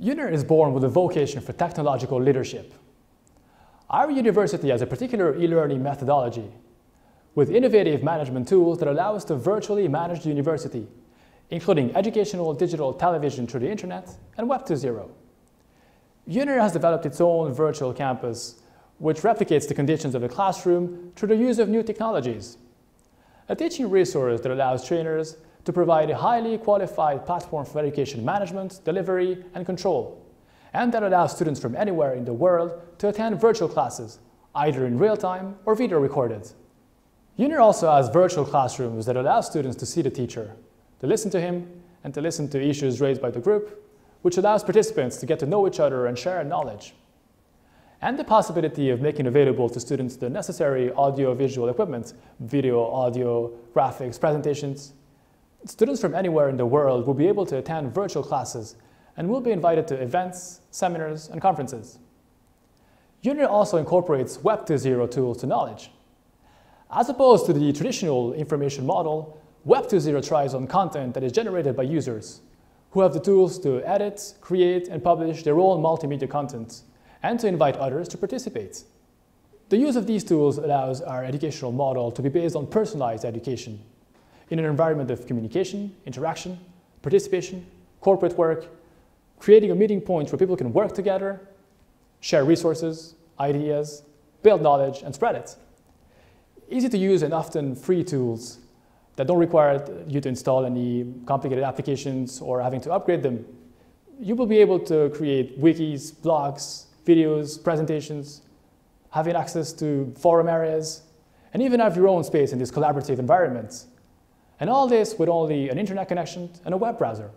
UNIR is born with a vocation for technological leadership. Our university has a particular e-learning methodology with innovative management tools that allow us to virtually manage the university, including educational digital television through the internet and Web 2.0. UNIR has developed its own virtual campus, which replicates the conditions of the classroom through the use of new technologies. A teaching resource that allows trainers to provide a highly qualified platform for education management, delivery, and control, and that allows students from anywhere in the world to attend virtual classes, either in real time or video recorded. UNIR also has virtual classrooms that allow students to see the teacher, to listen to him, and to listen to issues raised by the group, which allows participants to get to know each other and share knowledge. And the possibility of making available to students the necessary audio-visual equipment, video, audio, graphics, presentations, Students from anywhere in the world will be able to attend virtual classes and will be invited to events, seminars, and conferences. UNIR also incorporates Web 2.0 tools to knowledge. As opposed to the traditional information model, Web 2.0 thrives on content that is generated by users who have the tools to edit, create, and publish their own multimedia content and to invite others to participate. The use of these tools allows our educational model to be based on personalized education in an environment of communication, interaction, participation, corporate work, creating a meeting point where people can work together, share resources, ideas, build knowledge, and spread it. Easy to use and often free tools that don't require you to install any complicated applications or having to upgrade them. You will be able to create wikis, blogs, videos, presentations, having access to forum areas, and even have your own space in this collaborative environment. And all this with only an internet connection and a web browser.